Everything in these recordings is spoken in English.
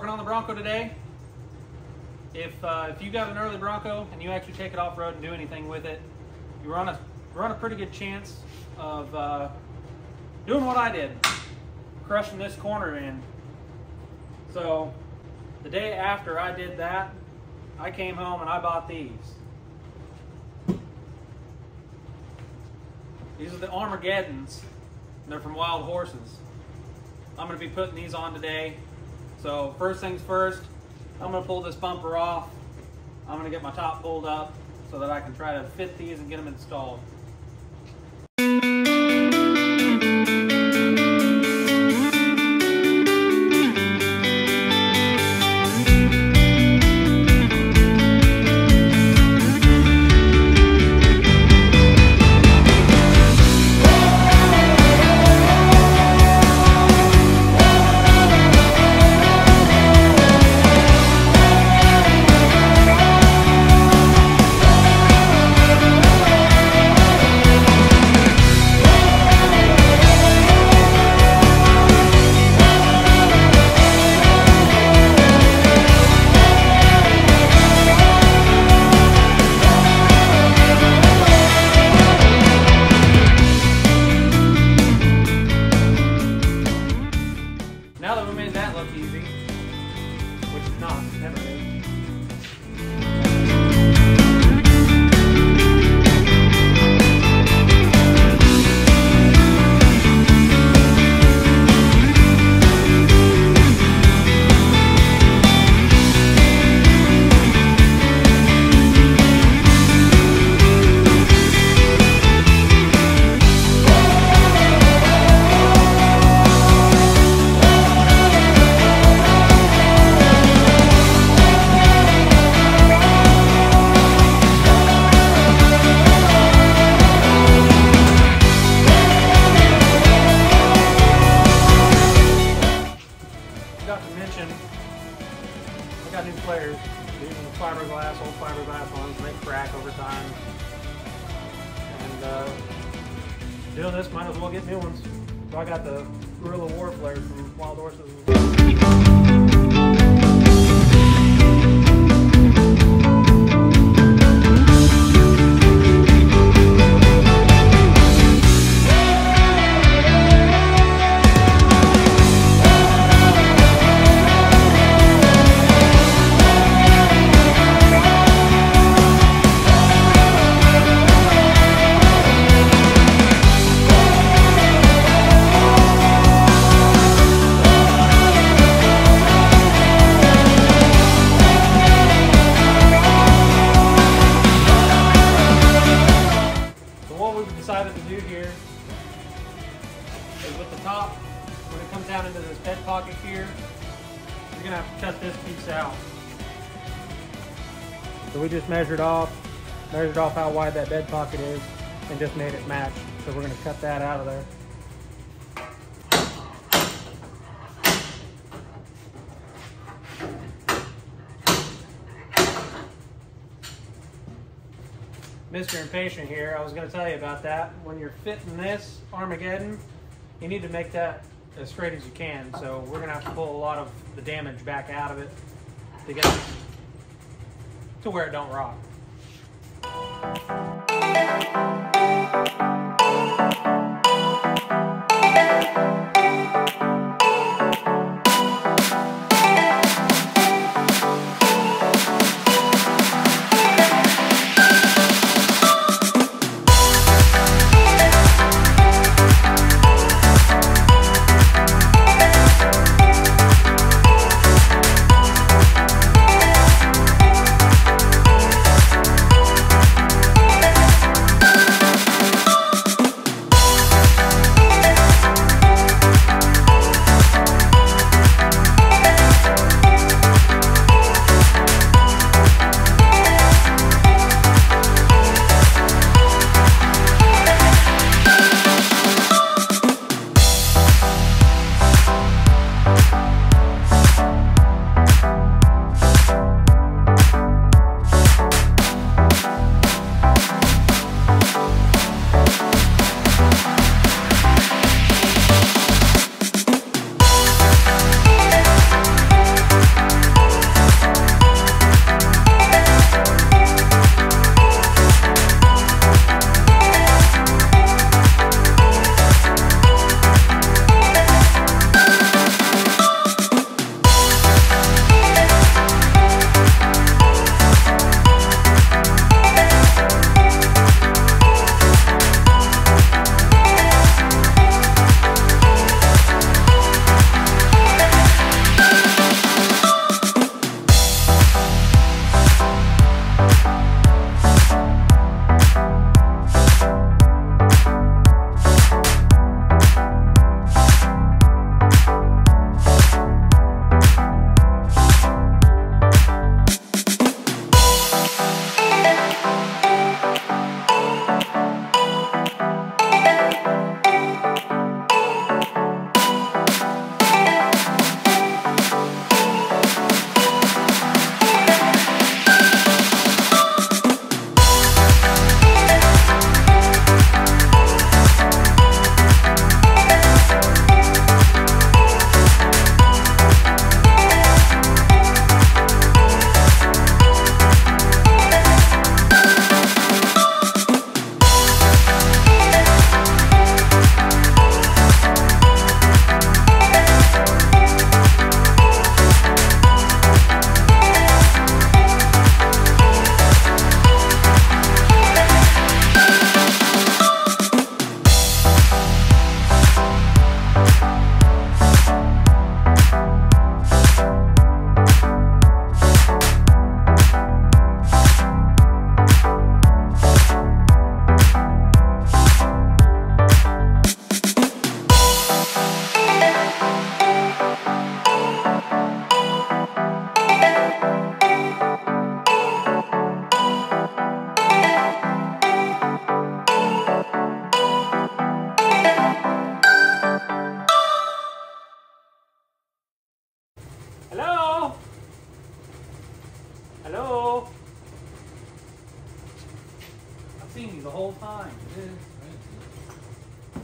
Bronco today. If uh, if you got an early Bronco and you actually take it off road and do anything with it, you run a run a pretty good chance of uh, doing what I did, crushing this corner in. So the day after I did that, I came home and I bought these. These are the Armorgeddons. They're from Wild Horses. I'm going to be putting these on today. So first things first, I'm to pull this bumper off. I'm to get my top pulled up so that I can try to fit these and get them installed. And uh, doing this, might as well get new ones. So I got the Gorilla War flares from Wild Horses. Is with the top, when it comes down into this bed pocket here, you're gonna have to cut this piece out. So we just measured off, measured off how wide that bed pocket is, and just made it match. So we're gonna cut that out of there. Mr. Impatient here, I was going to tell you about that. When you're fitting this Armorgeddon, you need to make that as straight as you can. So we're going to have to pull a lot of the damage back out of it to get to where it don't rock.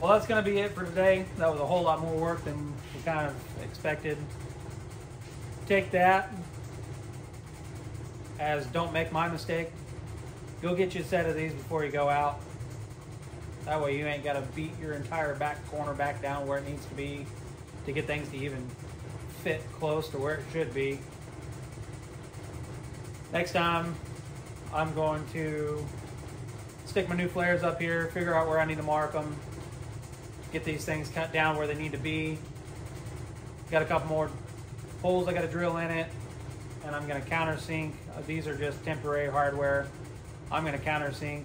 Well, that's going to be it for today. That was a whole lot more work than we kind of expected. Take that as don't make my mistake. Go get you a set of these before you go out. That way you ain't got to beat your entire back corner back down where it needs to be to get things to even fit close to where it should be. Next time, I'm going to stick my new flares up here, figure out where I need to mark them, get these things cut down where they need to be. Got a couple more holes I got to drill in it, and I'm going to countersink. Uh, these are just temporary hardware. I'm going to countersink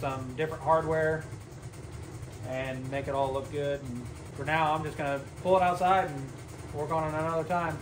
some different hardware and make it all look good. And for now, I'm just going to pull it outside and work on it another time.